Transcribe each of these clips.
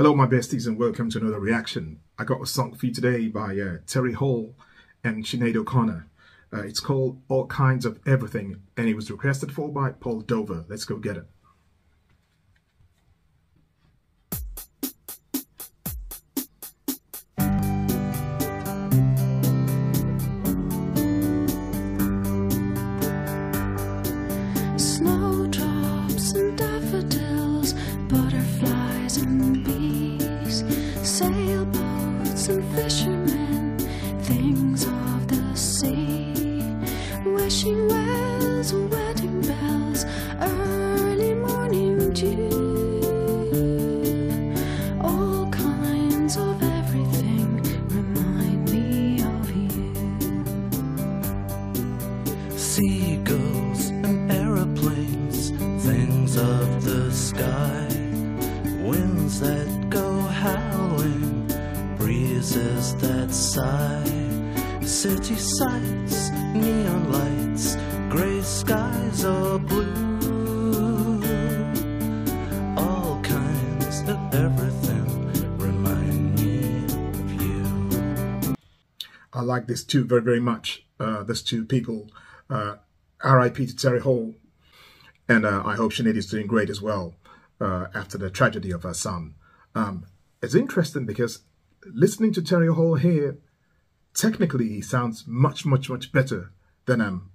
Hello, my besties, and welcome to another reaction. I got a song for you today by uh, Terry Hall and Sinead O'Connor. Uh, it's called All Kinds of Everything, and it was requested for by Paul Dover. Let's go get it. And fishermen, things of the sea, wishing wells, wedding bells, early morning dew, all kinds of everything remind me of you. Seagulls sigh, city sights, neon lights, gray skies or blue. All kinds of everything remind me of you. I like this too very, very much. Uh, there's two people. Uh, RIP to Terry Hall. And uh, I hope Sinead is doing great as well uh, after the tragedy of her son. Um, it's interesting because listening to Terry Hall here, technically he sounds much, much, much better than um,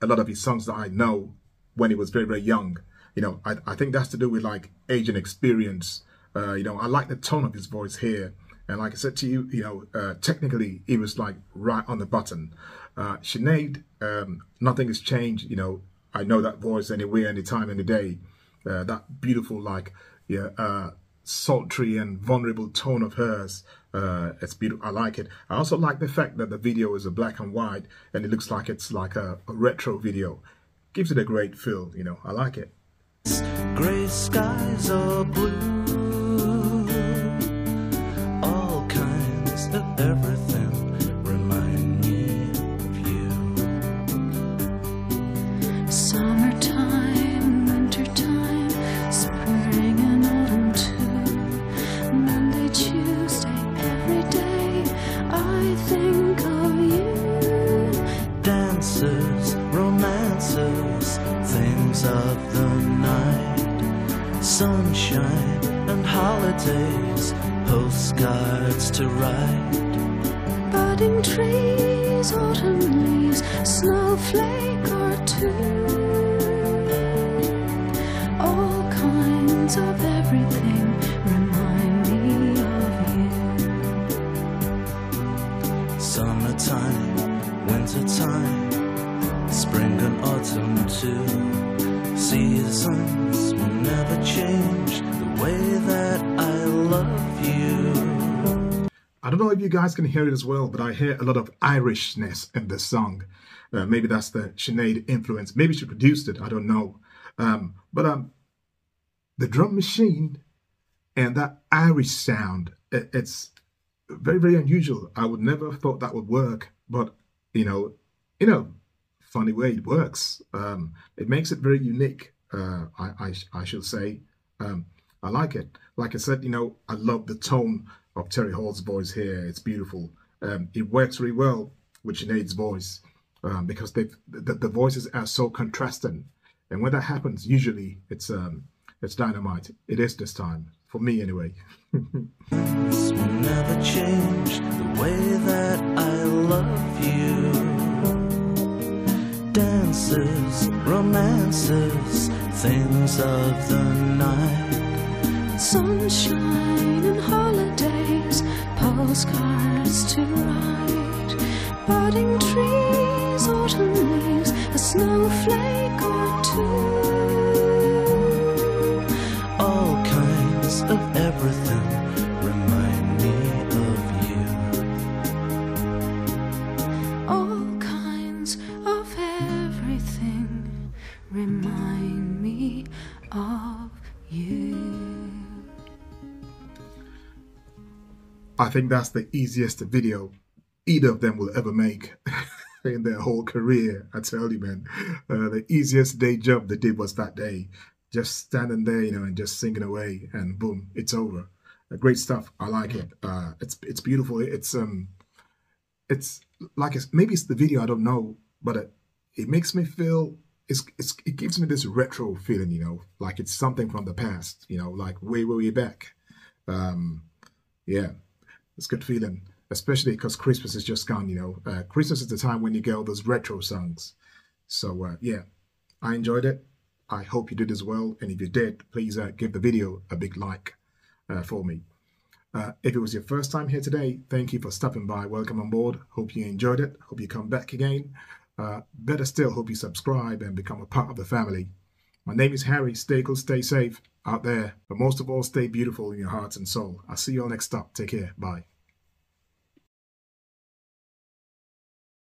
a lot of his songs that I know when he was very, very young. You know, I, I think that's to do with like age and experience. Uh, you know, I like the tone of his voice here. And like I said to you, you know, uh, technically he was like right on the button. Uh, Sinead, um, nothing has changed. You know, I know that voice anywhere, anytime, any day. Uh, that beautiful, like, yeah, uh, sultry and vulnerable tone of hers. Uh, it's beautiful. I like it. I also like the fact that the video is a black and white and it looks like it's like a, a retro video. Gives it a great feel. You know, I like it. Gray skies or blue. All kinds of Sunshine and holidays, postcards to write. Budding trees, autumn leaves, snowflake or two. All kinds of everything remind me of you. Summertime, wintertime, spring and autumn too. Seasons I don't know if you guys can hear it as well, but I hear a lot of Irishness in this song. Uh, maybe that's the Sinead influence. Maybe she produced it. I don't know. Um, but um, the drum machine and that Irish sound, it, it's very, very unusual. I would never have thought that would work, but you know, in a funny way, it works. Um, it makes it very unique. Uh, I, I, I should say. Um, I like it. Like I said, you know, I love the tone of Terry Hall's voice here. It's beautiful. Um, it works really well with Sinead's voice um, because the, the voices are so contrasting. And when that happens, usually it's um, it's dynamite. It is this time for me anyway. This will never change the way that I love you. Dances, romances, things of the night. Sunshine and holidays, postcards to write. Budding trees, I think that's the easiest video either of them will ever make in their whole career. I tell you, man, uh, the easiest day job they did was that day, just standing there, you know, and just singing away, and boom, it's over. Uh, great stuff. I like it. Uh, it's it's beautiful. It's um, it's like it's maybe it's the video. I don't know, but it it makes me feel. It's, it's it gives me this retro feeling, you know, like it's something from the past, you know, like way way way back. Um, yeah, it's good feeling, especially because Christmas is just gone. You know, uh, Christmas is the time when you get all those retro songs. So uh, yeah, I enjoyed it. I hope you did as well. And if you did, please uh, give the video a big like uh, for me. Uh, if it was your first time here today, thank you for stopping by. Welcome on board. Hope you enjoyed it. Hope you come back again. Uh, better still, hope you subscribe and become a part of the family. My name is Harry. Stay cool, stay safe out there. But most of all, stay beautiful in your hearts and soul. I'll see you all next stop. Take care. Bye.